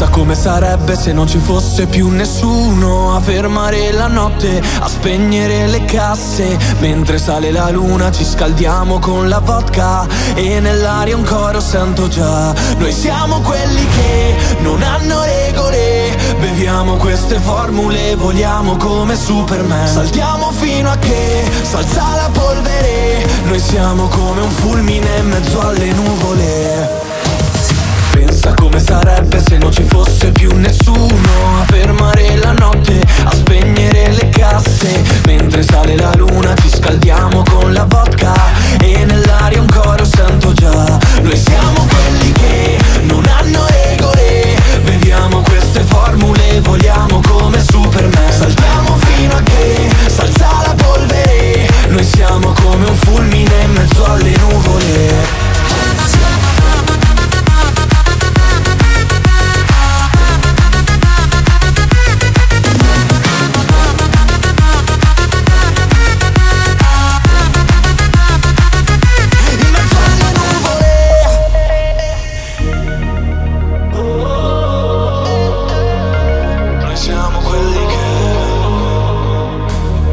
Pensa come sarebbe se non ci fosse più nessuno A fermare la notte, a spegnere le casse. Mentre sale la luna ci scaldiamo con la vodka E nell'aria un coro sento già. Noi siamo quelli che non hanno regole. Beviamo queste formule, voliamo come Superman. Saltiamo fino a che s'alza la polvere. Noi siamo come un fulmine in mezzo alle nuvole. Pensa come sarebbe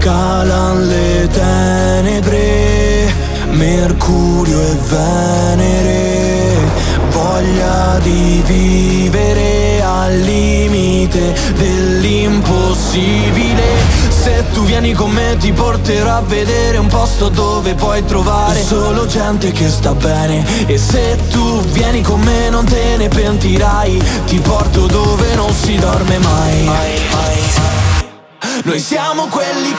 Calan le tenebre Mercurio e Venere. Voglia di vivere al limite dell'impossibile. Se tu vieni con me ti porterò a vedere un posto dove puoi trovare solo gente che sta bene. E se tu vieni con me non te ne pentirai. Ti porto dove non si dorme mai. Noi siamo quelli